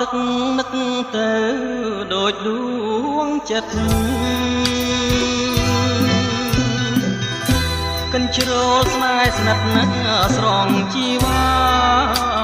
ទឹកនឹកទៅដូចដួងចិត្តកិនជ្រោលស្នេហ៍ស្និទ្ធនឹងស្រងជីវ៉ា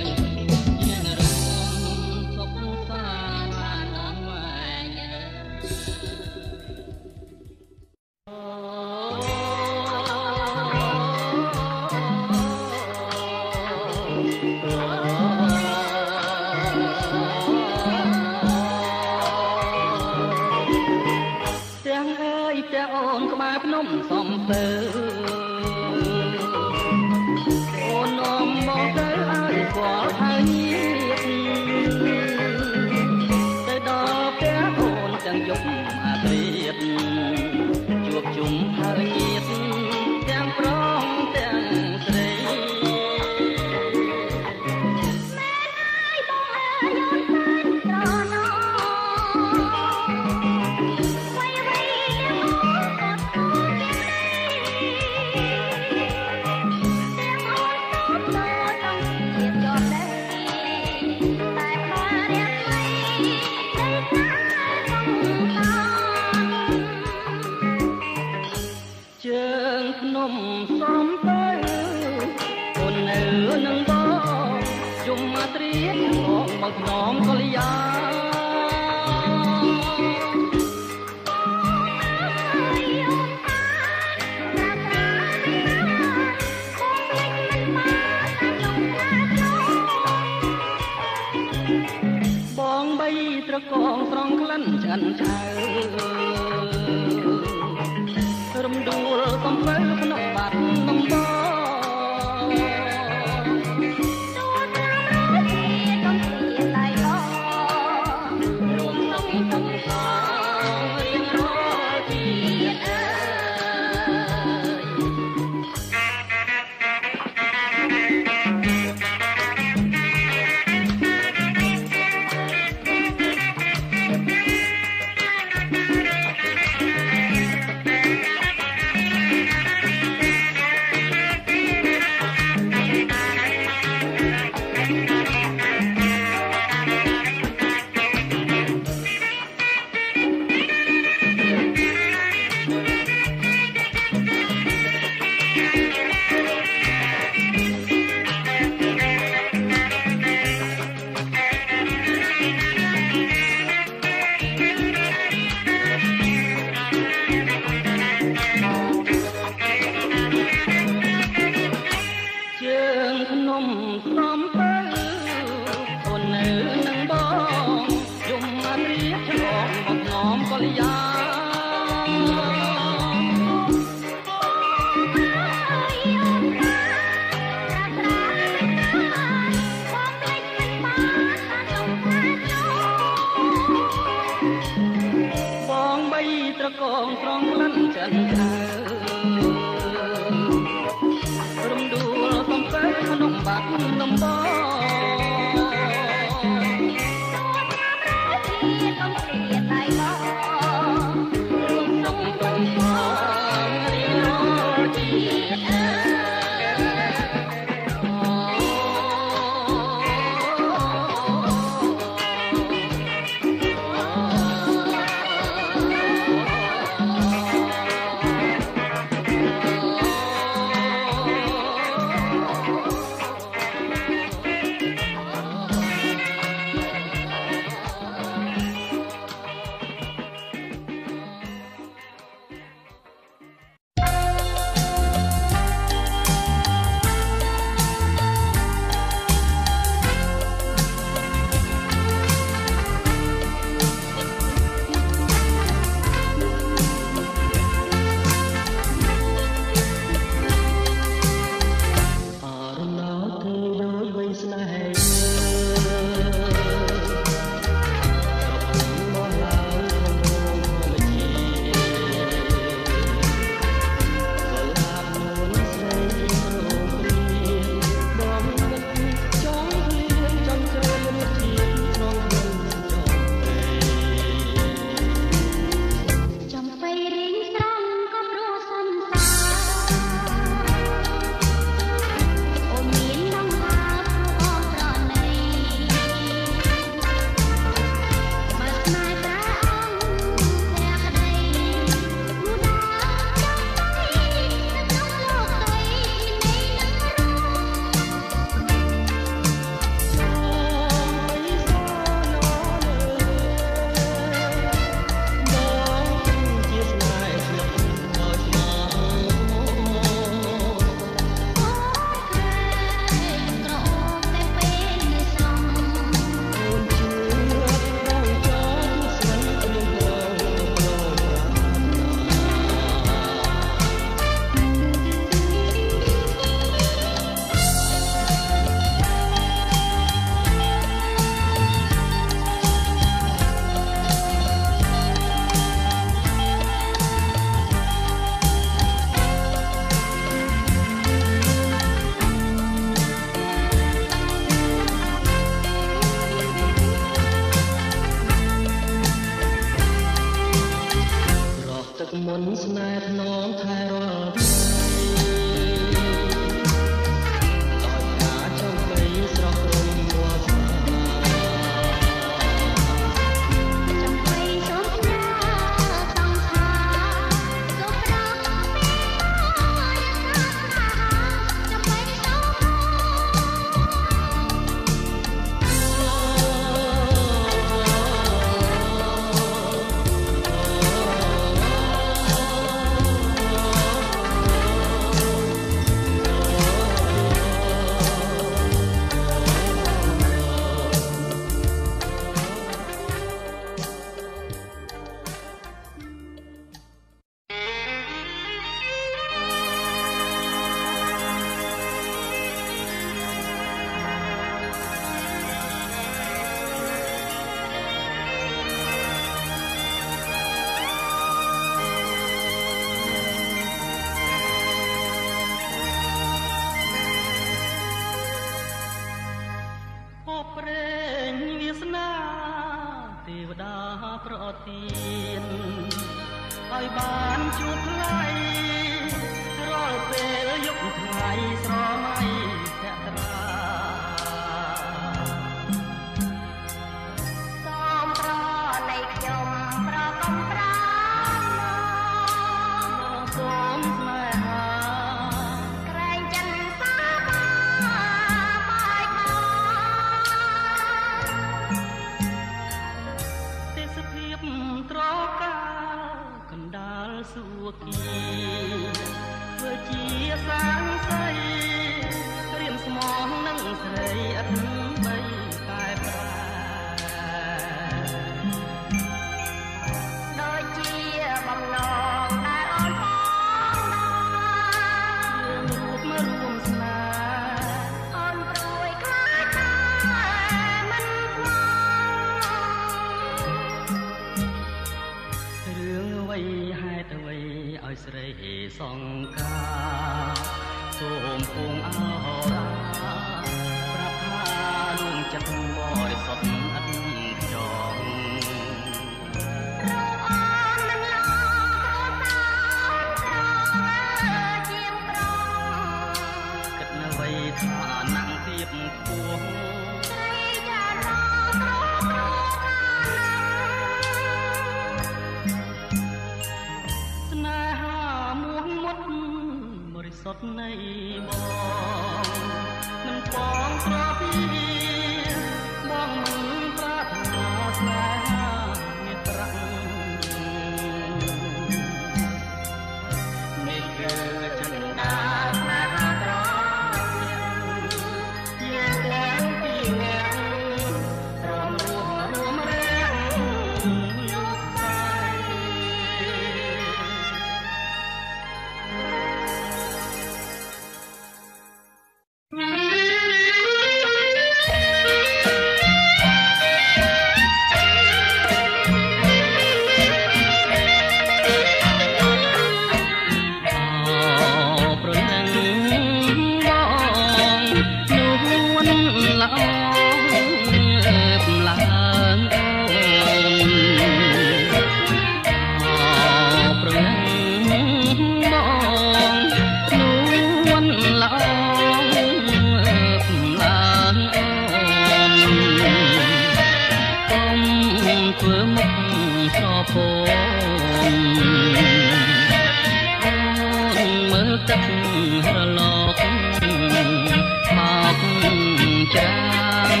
ចាំ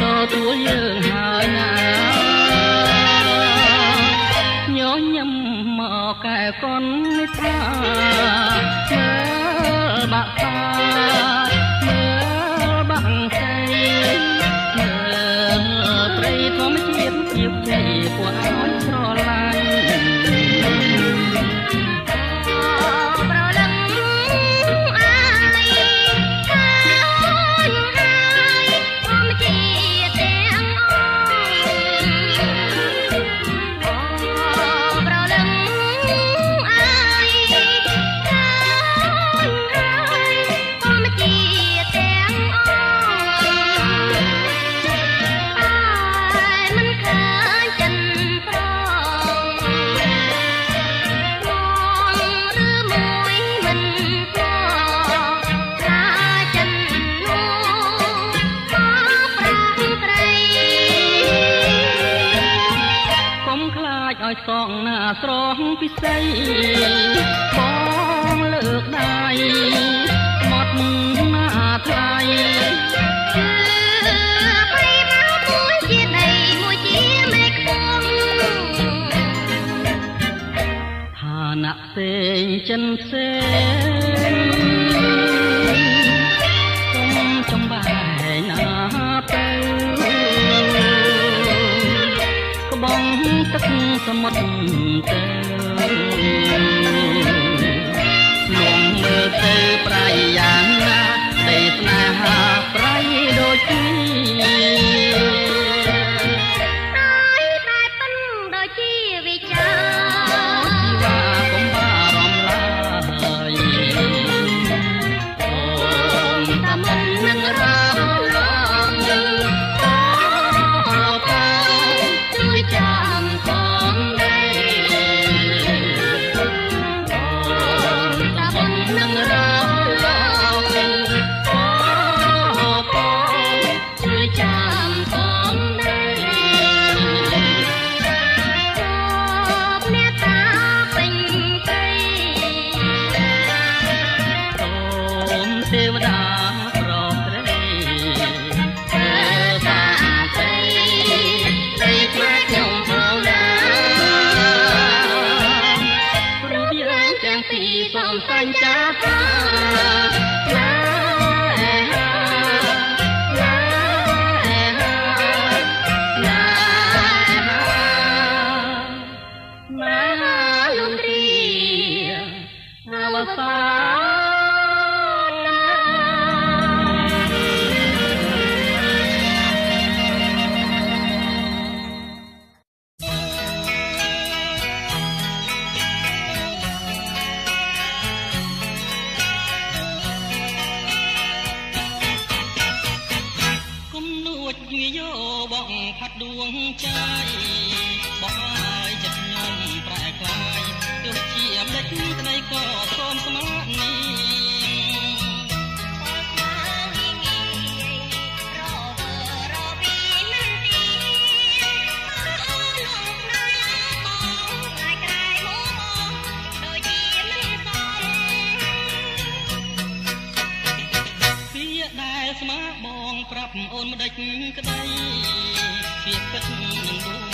តទួលយើងហើយណាញញឹមមកកែកុននេះថា ឲ្យសងណាស្រងពិសីបងលើកដៃមកណាថ្លៃណាក់ផ្សេងចិនផ្សេង មុនទៅលងមើលទៅ far. ចក្តីវាគិតនឹងដូច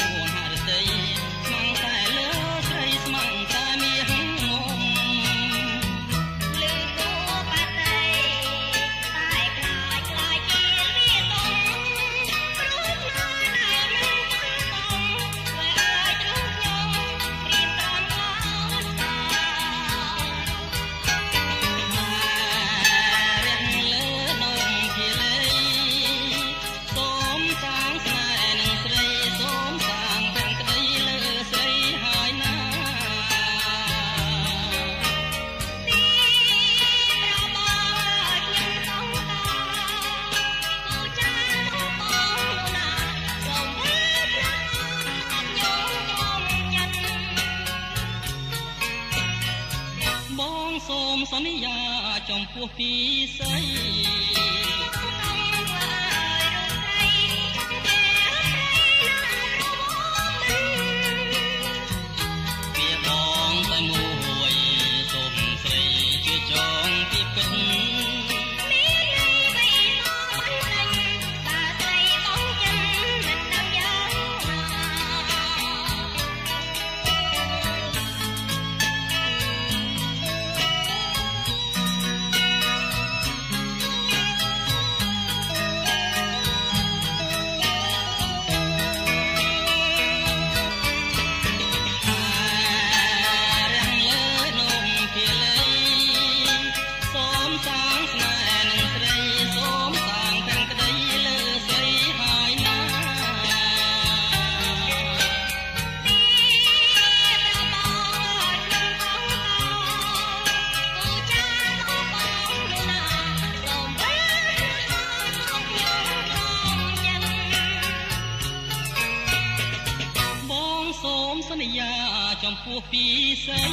Bị សូមសន្យាចំពោះពីស្រី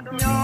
don't.